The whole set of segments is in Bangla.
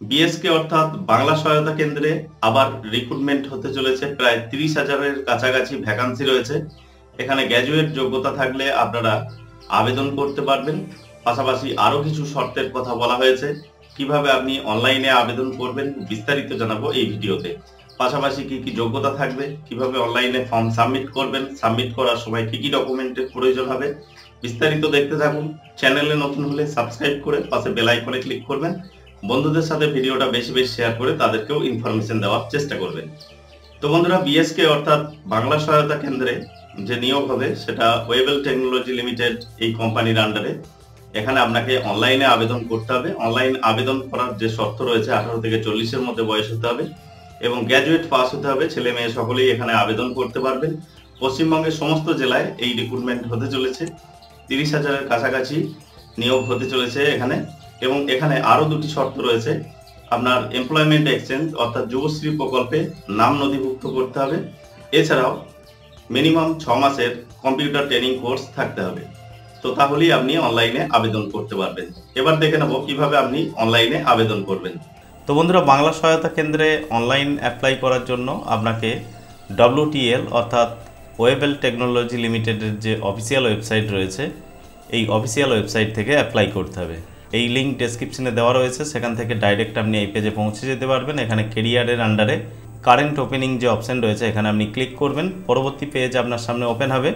বিএসকে অর্থাৎ বাংলা সহায়তা কেন্দ্রে আবার রিক্রুটমেন্ট হতে চলেছে। প্রায় তিরিশ হাজারের কাছাকাছি ভ্যাকান্সি রয়েছে। এখানে গ্র্যাজুয়েট যোগ্যতা থাকলে আপনারা আবেদন করতে পারবেন। পাশাপাশি আরও কিছু শর্তের কথা বলা হয়েছে। কীভাবে আপনি অনলাইনে আবেদন করবেন বিস্তারিত জানাব এই ভিডিওতে। পাশাপাশি কি কি যোগ্যতা থাকবে, কীভাবে অনলাইনে ফর্ম সাবমিট করবেন সাবমিট করার সময় কি কি ডকুমেন্টের প্রয়োজন হবে, বিস্তারিত দেখতে থাকুন। চ্যানেলে নতুন হলে সাবস্ক্রাইব করে পাশে বেল আইকনে ক্লিক করবেন। বন্ধুদের সাথে ভিডিওটা বেশি বেশি শেয়ার করে তাদেরকেও ইনফরমেশন দেওয়ার চেষ্টা করবেন তো বন্ধুরা বিএসকে অর্থাৎ বাংলা সহায়তা কেন্দ্রে যে নিয়োগ হবে, সেটা ওয়েবেল টেকনোলজি লিমিটেড এই কোম্পানির আন্ডারে এখানে আপনাকে অনলাইনে আবেদন করতে হবে। অনলাইন আবেদন করার যে শর্ত রয়েছে, আঠারো থেকে চল্লিশের মধ্যে বয়স হতে হবে এবং গ্র্যাজুয়েট পাস হতে হবে। ছেলে মেয়ে সকলেই এখানে আবেদন করতে পারবেন। পশ্চিমবঙ্গের সমস্ত জেলায় এই রিক্রুটমেন্ট হতে চলেছে। তিরিশ হাজারের কাছাকাছি নিয়োগ হতে চলেছে এখানে। এবং এখানে আরও দুটি শর্ত রয়েছে। আপনার এমপ্লয়মেন্ট এক্সচেঞ্জ অর্থাৎ যুবশ্রী প্রকল্পে নাম নথিভুক্ত করতে হবে। এছাড়াও মিনিমাম ছ মাসের কম্পিউটার ট্রেনিং কোর্স থাকতে হবে। তো তাহলেই আপনি অনলাইনে আবেদন করতে পারবেন। এবার দেখে নেব কীভাবে আপনি অনলাইনে আবেদন করবেন। তো বন্ধুরা, বাংলা সহায়তা কেন্দ্রে অনলাইন অ্যাপ্লাই করার জন্য আপনাকে ডব্লিউটিএল অর্থাৎ ওয়েবেল টেকনোলজি লিমিটেডের যে অফিসিয়াল ওয়েবসাইট রয়েছে, এই অফিসিয়াল ওয়েবসাইট থেকে অ্যাপ্লাই করতে হবে। এই লিঙ্ক ডেসক্রিপশনে দেওয়া রয়েছে। সেখান থেকে ডাইরেক্ট আপনি এই পেজে পৌঁছে যেতে পারবেন। এখানে কেরিয়ারের আন্ডারে কারেন্ট ওপেনিং যে অপশান রয়েছে, এখানে আপনি ক্লিক করবেন। পরবর্তী পেজ আপনার সামনে ওপেন হবে।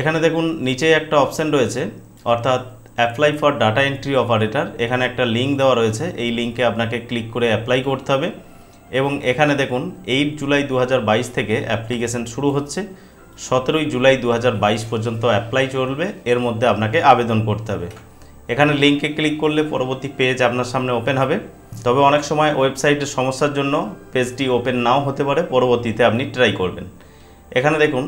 এখানে দেখুন, নিচে একটা অপশান রয়েছে, অর্থাৎ apply for data entry operator এখানে একটা লিঙ্ক দেওয়া রয়েছে। এই লিঙ্কে আপনাকে ক্লিক করে অ্যাপ্লাই করতে হবে। এবং এখানে দেখুন এইট জুলাই দু হাজার বাইশ থেকে অ্যাপ্লিকেশন শুরু হচ্ছে। সতেরোই জুলাই দু হাজার বাইশ পর্যন্ত অ্যাপ্লাই চলবে। এর মধ্যে আপনাকে আবেদন করতে হবে। এখানে লিঙ্কে ক্লিক করলে পরবর্তী পেজ আপনার সামনে ওপেন হবে। তবে অনেক সময় ওয়েবসাইটের সমস্যার জন্য পেজটি ওপেন নাও হতে পারে, পরবর্তীতে আপনি ট্রাই করবেন। এখানে দেখুন,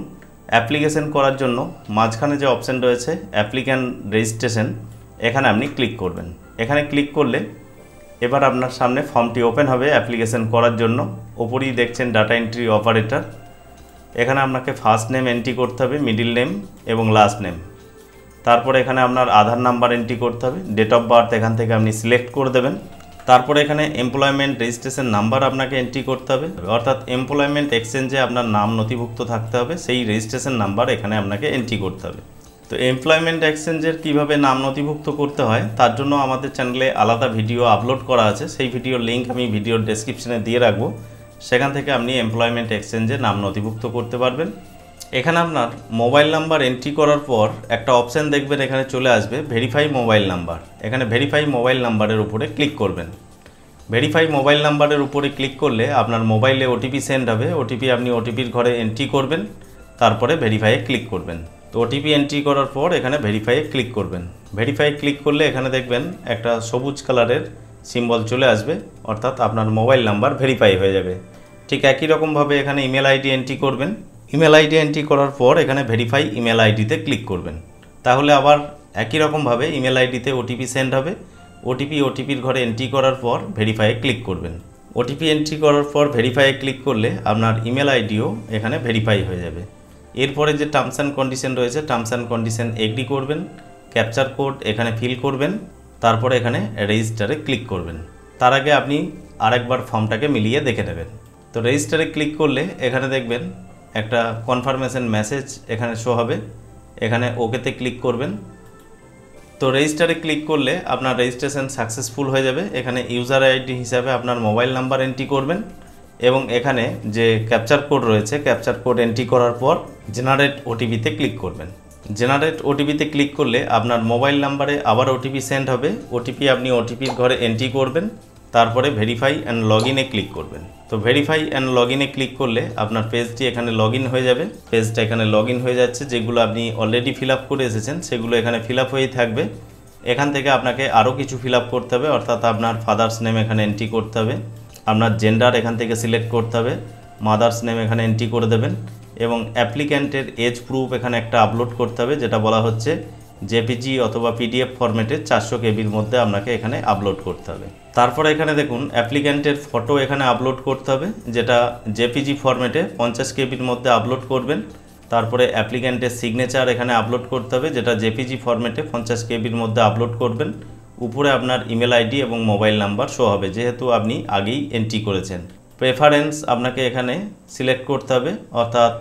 অ্যাপ্লিকেশন করার জন্য মাঝখানে যে অপশান রয়েছে অ্যাপ্লিক্যান্ট রেজিস্ট্রেশন, এখানে আপনি ক্লিক করবেন। এখানে ক্লিক করলে এবার আপনার সামনে ফর্মটি ওপেন হবে অ্যাপ্লিকেশন করার জন্য। ওপরেই দেখছেন ডাটা এন্ট্রি অপারেটর। এখানে আপনাকে ফার্স্ট নেম, এন্ট্রি করতে হবে, মিডিল নেম এবং লাস্ট নেম। তারপরে এখানে আপনার আধার নাম্বার এন্ট্রি করতে হবে ডেট অফ বার্থ এখান থেকে আপনি সিলেক্ট করে দেবেন। তারপরে এখানে এমপ্লয়মেন্ট রেজিস্ট্রেশন নাম্বার আপনাকে এন্ট্রি করতে হবে। অর্থাৎ এমপ্লয়মেন্ট এক্সচেঞ্জে আপনার নাম নথিভুক্ত থাকতে হবে, সেই রেজিস্ট্রেশন নাম্বার এখানে আপনাকে এন্ট্রি করতে হবে। তো এমপ্লয়মেন্ট এক্সচেঞ্জের কীভাবে নাম নথিভুক্ত করতে হয়, তার জন্য আমাদের চ্যানেলে আলাদা ভিডিও আপলোড করা আছে। সেই ভিডিওর লিঙ্ক আমি ভিডিওর ডেসক্রিপশনে দিয়ে রাখব। সেখান থেকে আপনি এমপ্লয়মেন্ট এক্সচেঞ্জে নাম নথিভুক্ত করতে পারবেন। এখানে আপনার মোবাইল নাম্বার এন্ট্রি করার পর একটা অপশান দেখবেন, এখানে চলে আসবে ভেরিফাই মোবাইল নাম্বার এখানে ভেরিফাই মোবাইল নাম্বারের উপরে ক্লিক করবেন। ভেরিফাই মোবাইল নাম্বারের উপরে ক্লিক করলে আপনার মোবাইলে ওটিপি সেন্ড হবে। ওটিপি আপনি ওটিপির ঘরে এন্ট্রি করবেন, তারপরে ভেরিফাইয়ে ক্লিক করবেন। তো ওটিপি এন্ট্রি করার পর এখানে ভেরিফাইয়ে ক্লিক করবেন। ভেরিফাই ক্লিক করলে এখানে দেখবেন একটা সবুজ কালারের সিম্বল চলে আসবে, অর্থাৎ আপনার মোবাইল নাম্বার ভেরিফাই হয়ে যাবে। ঠিক একই রকমভাবে এখানে ইমেল আইডি এন্ট্রি করবেন। ইমেল আইডি এন্ট্রি করার পর এখানে ভেরিফাই ইমেল আইডিতে ক্লিক করবেন। তাহলে আবার একই রকমভাবে ইমেল আইডিতে ওটিপি সেন্ড হবে। ওটিপি ওটিপির ঘরে এন্ট্রি করার পর ভেরিফাইয়ে ক্লিক করবেন। ওটিপি এন্ট্রি করার পর ভেরিফাইয়ে ক্লিক করলে আপনার ইমেল আইডিও এখানে ভেরিফাই হয়ে যাবে। এরপরে যে টার্মস অ্যান্ড কন্ডিশন রয়েছে টার্মস অ্যান্ড কন্ডিশন এগ্রি করবেন ক্যাপচার কোড এখানে ফিল করবেন, তারপরে এখানে রেজিস্টারে ক্লিক করবেন। তার আগে আপনি আরেকবার ফর্মটাকে মিলিয়ে দেখে নেবেন। তো রেজিস্টারে ক্লিক করলে এখানে দেখবেন একটা কনফার্মেশন মেসেজ এখানে শো হবে। এখানে ওকেতে ক্লিক করবেন। তো রেজিস্টারে ক্লিক করলে আপনার রেজিস্ট্রেশন সাকসেসফুল হয়ে যাবে। এখানে ইউজার আইডি হিসাবে আপনার মোবাইল নাম্বার এন্ট্রি করবেন এবং এখানে যে ক্যাপচার কোড রয়েছে ক্যাপচার কোড এন্ট্রি করার পর জেনারেট ওটিপিতে ক্লিক করবেন। জেনারেট ওটিপিতে ক্লিক করলে আপনার মোবাইল নাম্বারে আবার ওটিপি সেন্ড হবে। ওটিপি আপনি ওটিপির ঘরে এন্ট্রি করবেন। তারপরে ভেরিফাই অ্যান্ড লগ ইনে ক্লিক করবেন। তো ভেরিফাই অ্যান্ড লগ ইনে ক্লিক করলে আপনার পেজটি এখানে লগ হয়ে যাবে। পেজটা এখানে লগ হয়ে যাচ্ছে, যেগুলো আপনি অলরেডি ফিল করে এসেছেন, সেগুলো এখানে ফিল হয়েই থাকবে। এখান থেকে আপনাকে আরও কিছু ফিল করতে হবে, অর্থাৎ আপনার ফাদার্স নেম এখানে এন্ট্রি করতে হবে, আপনার জেন্ডার এখান থেকে সিলেক্ট করতে হবে মাদার্স নেম এখানে এন্ট্রি করে দেবেন, এবং অ্যাপ্লিক্যান্টের এজ প্রুফ এখানে একটা আপলোড করতে হবে, যেটা বলা হচ্ছে জেপিজি অথবা পিডিএফ ফরম্যাটে চারশো কেবির মধ্যে আপনাকে এখানে আপলোড করতে হবে। তারপরে এখানে দেখুন অ্যাপ্লিক্যান্টের ফটো এখানে আপলোড করতে হবে, যেটা জেপিজি ফরম্যাটে পঞ্চাশ কেবির মধ্যে আপলোড করবেন। তারপরে অ্যাপ্লিক্যান্টের সিগনেচার এখানে আপলোড করতে হবে, যেটা জেপিজি ফরম্যাটে পঞ্চাশ কেবির মধ্যে আপলোড করবেন। উপরে আপনার ইমেল আইডি এবং মোবাইল নাম্বার শো হবে, যেহেতু আপনি আগেই এন্ট্রি করেছেন। প্রেফারেন্স আপনাকে এখানে সিলেক্ট করতে হবে, অর্থাৎ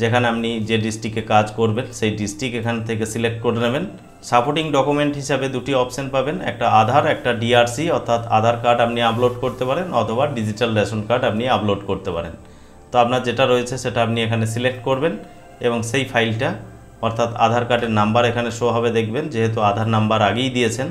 যেখানে আপনি যে ডিস্ট্রিক্টে কাজ করবেন, সেই ডিস্ট্রিক্ট এখান থেকে সিলেক্ট করে নেবেন। সাপোর্টিং ডকুমেন্ট হিসাবে দুটি অপশান পাবেন, একটা আধার, একটা ডিআরসি অর্থাৎ আধার কার্ড আপনি আপলোড করতে পারেন, অথবা ডিজিটাল রেশন কার্ড আপনি আপলোড করতে পারেন। তো আপনার যেটা রয়েছে, সেটা আপনি এখানে সিলেক্ট করবেন এবং সেই ফাইলটা অর্থাৎ আধার কার্ডের নাম্বার এখানে শো হবে, দেখবেন যেহেতু আধার নাম্বার আগেই দিয়েছেন।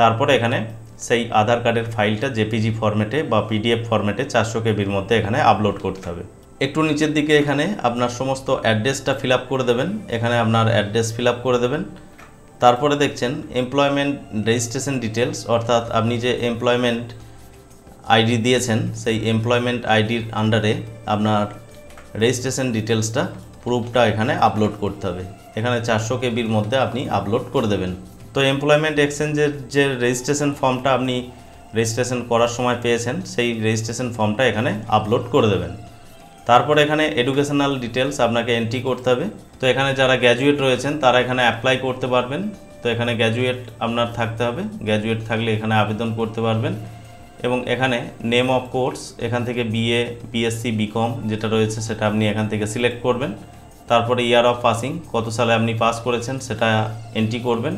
তারপরে এখানে সেই আধার কার্ডের ফাইলটা জেপিজি ফরম্যাটে বা পিডিএফ ফরম্যাটে চারশো কেবির মধ্যে এখানে আপলোড করতে হবে। একটু নিচের দিকে এখানে আপনার সমস্ত অ্যাড্রেসটা ফিল করে দেবেন। এখানে আপনার অ্যাড্রেস ফিল করে দেবেন। তারপরে দেখছেন এমপ্লয়মেন্ট রেজিস্ট্রেশন ডিটেলস অর্থাৎ আপনি যে এমপ্লয়মেন্ট আইডি দিয়েছেন, সেই এমপ্লয়মেন্ট আইডির আন্ডারে আপনার রেজিস্ট্রেশন ডিটেলসটা প্রুফটা এখানে আপলোড করতে হবে। এখানে চারশো কেবির মধ্যে আপনি আপলোড করে দেবেন। তো এমপ্লয়মেন্ট এক্সচেঞ্জের যে রেজিস্ট্রেশন ফর্মটা আপনি রেজিস্ট্রেশন করার সময় পেয়েছেন, সেই রেজিস্ট্রেশন ফর্মটা এখানে আপলোড করে দেবেন। তারপর এখানে এডুকেশনাল ডিটেলস আপনাকে এন্ট্রি করতে হবে। তো এখানে যারা গ্র্যাজুয়েট রয়েছেন, তারা এখানে অ্যাপ্লাই করতে পারবেন। তো এখানে গ্র্যাজুয়েট আপনার থাকতে হবে। গ্র্যাজুয়েট থাকলে এখানে আবেদন করতে পারবেন। এবং এখানে নেম অফ কোর্স এখান থেকে বিএ বিএসসি বিকম যেটা রয়েছে, সেটা আপনি এখান থেকে সিলেক্ট করবেন। তারপরে ইয়ার অফ পাসিং কত সালে আপনি পাস করেছেন, সেটা এন্ট্রি করবেন।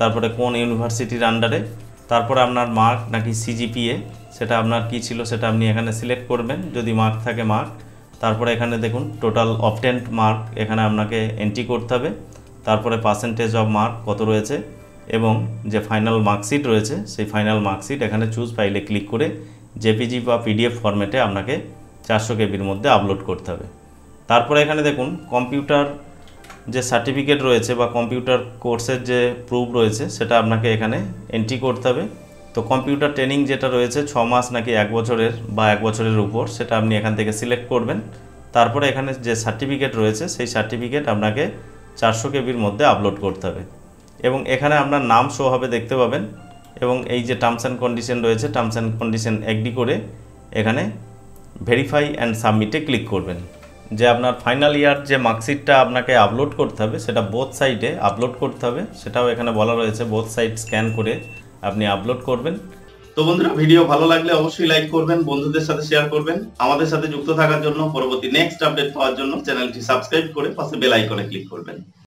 তারপরে কোন ইউনিভার্সিটির আন্ডারে তারপরে আপনার মার্ক নাকি সিজিপিএ সেটা আপনার কি ছিল, সেটা আপনি এখানে সিলেক্ট করবেন। যদি মার্ক থাকে মার্ক তারপরে এখানে দেখুন টোটাল অপটেন্ট মার্ক এখানে আপনাকে এন্ট্রি করতে হবে। তারপরে পার্সেন্টেজ অফ মার্ক কত রয়েছে এবং যে ফাইনাল মার্কশিট রয়েছে, সেই ফাইনাল মার্কশিট এখানে চুজ ফাইলে ক্লিক করে জেপিজি বা পিডিএফ ফরম্যাটে আপনাকে চারশো কেবির মধ্যে আপলোড করতে হবে। তারপরে এখানে দেখুন কম্পিউটার যে সার্টিফিকেট রয়েছে বা কম্পিউটার কোর্সের যে প্রুফ রয়েছে, সেটা আপনাকে এখানে এন্ট্রি করতে হবে। তো কম্পিউটার ট্রেনিং যেটা রয়েছে, ছ মাস নাকি এক বছরের বা এক বছরের উপর, সেটা আপনি এখান থেকে সিলেক্ট করবেন। তারপরে এখানে যে সার্টিফিকেট রয়েছে, সেই সার্টিফিকেট আপনাকে চারশো কেবির মধ্যে আপলোড করতে হবে। এবং এখানে আপনার নাম শো হবে দেখতে পাবেন। এবং এই যে টার্মস অ্যান্ড কন্ডিশন রয়েছে টার্মস অ্যান্ড কন্ডিশন এগ্রি করে এখানে ভেরিফাই অ্যান্ড সাবমিটে ক্লিক করবেন। যে আপনার ফাইনাল ইয়ার যে মার্কশিটটা আপনাকে আপলোড করতে হবে, সেটা বোথ সাইডে আপলোড করতে হবে। সেটাও এখানে বলা রয়েছে বোথ সাইড স্ক্যান করে আপনি আপলোড করবেন। তো বন্ধুরা, ভিডিও ভালো লাগলে অবশ্যই লাইক করবেন, বন্ধুদের সাথে শেয়ার করবেন। আমাদের সাথে যুক্ত থাকার জন্য পরবর্তী নেক্সট আপডেট পাওয়ার জন্য চ্যানেলটি সাবস্ক্রাইব করে পাশে বেল আইকনে ক্লিক করবেন।